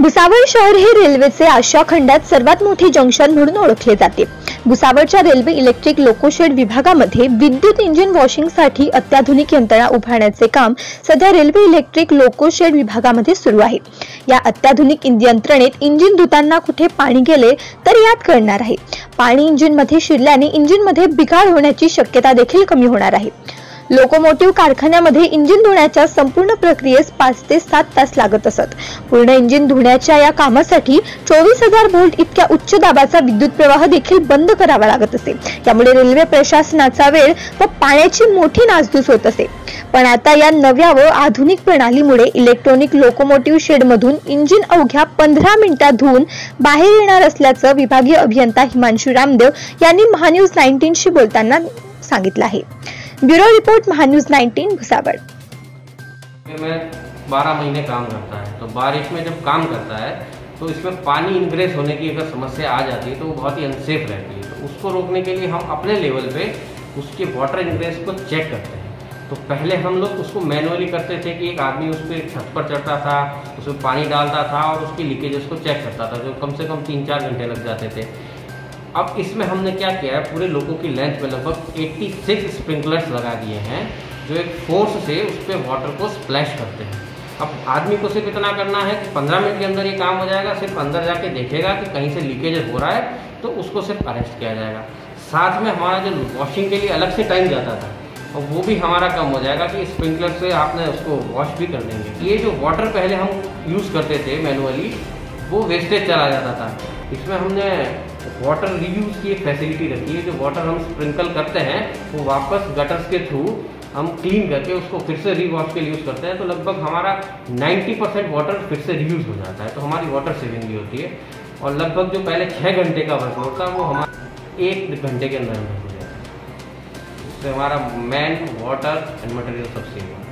भुसावळ शहर हे रेल्वेचे आशिया खंडात सर्वात मोठे जंक्शन म्हणून ओळखले जाते. भुसावळच्या रेल्वे इलेक्ट्रिक लोकोशेड विभागामध्ये विद्युत इंजिन वॉशिंगसाठी अत्याधुनिक यंत्रणा उभारण्याचे काम सध्या रेल्वे इलेक्ट्रिक लोकोशेड विभागामध्ये सुरू आहे. या अत्याधुनिक यंत्रणेत इंजिन धुतांना कुठे पाणी गेले तर यात कळणार आहे. पाणी इंजिनमध्ये शिरल्याने इंजिनमध्ये बिघाड होण्याची शक्यता देखील कमी होणार आहे. लोकोमोटिव्ह कारखान्यामध्ये इंजिन धुण्याच्या संपूर्ण प्रक्रियेस पाच ते सात तास लागत असत. पूर्ण इंजिन धुण्याच्या या कामासाठी चोवीस हजार व्होल्ट इतक्या उच्च दाबाचा विद्युत प्रवाह देखील बंद करावा लागत असे. त्यामुळे रेल्वे प्रशासनाचा वेळ व पाण्याची मोठी नासधूस होत असे. पण आता या नव्या व आधुनिक प्रणालीमुळे इलेक्ट्रॉनिक लोकोमोटिव्ह शेडमधून इंजिन अवघ्या पंधरा मिनिटात धुवून बाहेर येणार असल्याचं विभागीय अभियंता हिमांशु रामदेव यांनी महान्यूज नाईन्टीनशी बोलताना सांगितलं आहे. Bureau report, Maha News nineteen Bhusawal. में बारह महीने काम करता है। तो बारिश में जब काम करता है तो इसमें पानी इनग्रेस होने की अगर समस्या आ जाती है तो वो बहुत ही अनसेफ रहती है। तो उसको रोकने के लिए हम अपने लेवल पे उसके वाटर इनग्रेस को चेक करते हैं। तो पहले हम लोग उसको मैनुअली करते थे कि एक आदमी उस पर छत पर चढ़ता था उसमें पानी डालता था और उसकी लीकेजेस को चेक करता था, जो कम से कम तीन चार घंटे लग जाते थे। अब इसमें हमने क्या किया है? पूरे लोगों की लेंथ में लगभग 86 स्प्रिंकलर्स लगा दिए हैं, जो एक फोर्स से उस पर वाटर को स्प्लैश करते हैं। अब आदमी को सिर्फ़ इतना करना है कि 15 मिनट के अंदर ये काम हो जाएगा, सिर्फ़ अंदर जाके देखेगा कि कहीं से लीकेज हो रहा है तो उसको सिर्फ़ अरेस्ट किया जाएगा। साथ में हमारा जो वॉशिंग के लिए अलग से टाइम जाता था, और वो भी हमारा कम हो जाएगा कि स्प्रिंकलर से आपने उसको वॉश भी कर देंगे। ये जो वाटर पहले हम यूज़ करते थे मैनुअली वो वेस्टेज चला जाता था। इसमें हमने वाटर रीयूज की एक फैसिलिटी रखी है, जो वाटर हम स्प्रिंकल करते हैं, वो वापस गटर्स के थ्रू हम क्लीन करके उसको फिर से रीवॉश के लिए यूज़ करते हैं। तो लगभग हमारा 90 परसेंट वाटर फिर से रीयूज हो जाता है। तो हमारी वाटर सेविंग भी होती है। और लगभग जो पहले छः घंटे का वर्कलोड था, वो हमारा एक घंटे के अंदर अंदर हो जाता है। इससे हमारा मैन वाटर एंड मटेरियल सब सेव होता है।